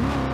you